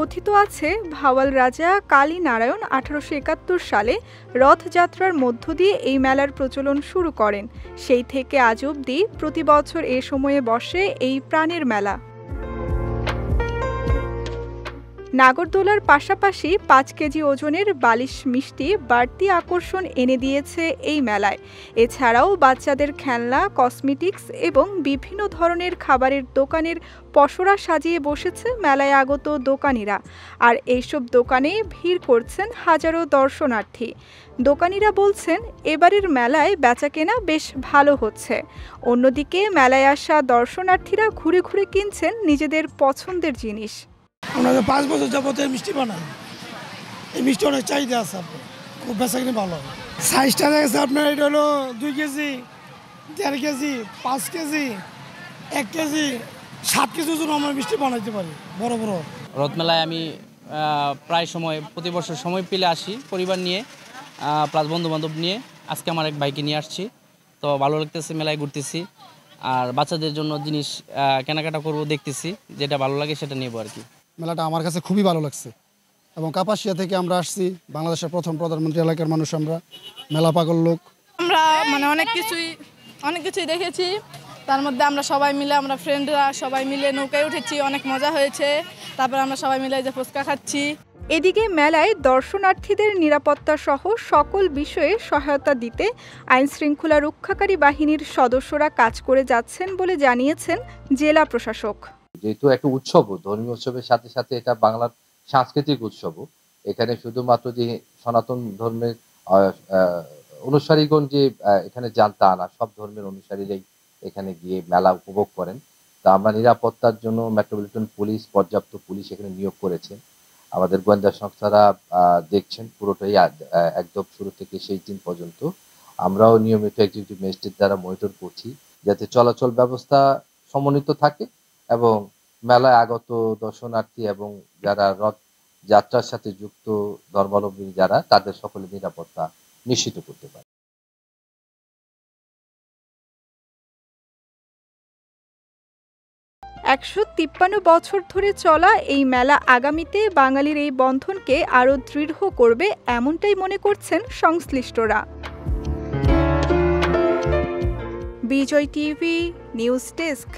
কথিত আছে, ভাওয়াল রাজা কালী নারায়ণ আঠারোশো একাত্তর সালে রথযাত্রার মধ্য দিয়ে এই মেলার প্রচলন শুরু করেন। সেই থেকে আজ অবধি প্রতি বছর এ সময়ে বসে এই প্রাণের মেলা। নাগরদোলার পাশাপাশি পাঁচ কেজি ওজনের বালিশ মিষ্টি বাড়তি আকর্ষণ এনে দিয়েছে এই মেলায়। এছাড়াও বাচ্চাদের খেলনা, কসমেটিক্স এবং বিভিন্ন ধরনের খাবারের দোকানের পসরা সাজিয়ে বসেছে মেলায় আগত দোকানিরা। আর এইসব দোকানে ভিড় করছেন হাজারো দর্শনার্থী। দোকানিরা বলছেন, এবারের মেলায় বেচাকেনা বেশ ভালো হচ্ছে। অন্যদিকে মেলায় আসা দর্শনার্থীরা ঘুরে ঘুরে কিনছেন নিজেদের পছন্দের জিনিস। আমরা পাঁচ বছর যাবত এই মিষ্টি বানাই। এই মিষ্টি অনেক চাহিদা আছে আপনার। খুব বেচা কিনে ভালো সাইজটা দেখেছে আপনার এটা হলো দুই কেজি দেড় কেজি পাঁচ কেজি এক কেজি সাত কেজি ওজন আমরা মিষ্টি বানাইতে পারি বড় বড়। রথমেলায় আমি প্রায় সময় প্রতি বছর সময় পেলে আসি পরিবার নিয়ে প্লাস বন্ধু বান্ধব নিয়ে। আজকে আমার এক বাইকে নিয়ে আসছি। তো ভালো লাগতেছে মেলায় ঘুরতেছি। আর বাচ্চাদের জন্য জিনিস কেনাকাটা করব দেখতেছি। যেটা ভালো লাগে সেটা নেব আর কি। মেলাটা আমার কাছে খুবই ভালো লাগছে। এবং কাপাসিয়া থেকে আমরা আসছি বাংলাদেশের প্রথম প্রধানমন্ত্রী এলাকার মানুষ আমরা মেলা পাগল লোক। আমরা মানে অনেক কিছুই অনেক কিছুই দেখেছি। তার মধ্যে আমরা সবাই মিলে আমরা ফ্রেন্ডরা সবাই মিলে নৌকায় উঠেছি অনেক মজা হয়েছে। তারপর আমরা সবাই মিলে এই যে ফুচকা খাচ্ছি। এদিকে মেলায় দর্শনার্থীদের নিরাপত্তা সহ সকল বিষয়ে সহায়তা দিতে আইন শৃঙ্খলা রক্ষাকারী বাহিনীর সদস্যরা কাজ করে যাচ্ছেন বলে জানিয়েছেন জেলা প্রশাসক। যেহেতু একটা উৎসব ধর্মীয় উৎসবের সাথে সাথে এটা বাংলার সাংস্কৃতিক উৎসব এখানে শুধুমাত্র যে সনাতন ধর্মের অনুসারীগণ যে এখানে যান তা না, সব ধর্মের অনুসারীরাই এখানে গিয়ে মেলা উপভোগ করেন। তা আমরা নিরাপত্তার জন্য মেট্রোপলিটন পুলিশ, পর্যাপ্ত পুলিশ এখানে নিয়োগ করেছে। আমাদের গোয়েন্দা সংস্থারা দেখছেন পুরোটাই একদম শুরু থেকে সেই দিন পর্যন্ত। আমরাও নিয়মিত এক্সিকিউটিভ ম্যাজিস্ট্রেট দ্বারা মনিটর করছি, যাতে চলাচল ব্যবস্থা সমন্বিত থাকে। এবং মেলায় আগত দর্শনার্থী এবং যারা রথ যাত্রার সাথে যুক্ত ধর্মাবলম্বী যারা, তাদের সকলের নিরাপত্তা নিশ্চিত করতে পারে। একশো তিপ্পান্ন বছর ধরে চলা এই মেলা আগামীতে বাঙালির এই বন্ধনকে আরও দৃঢ় করবে এমনটাই মনে করছেন সংশ্লিষ্টরা। Bijoy TV, news desk.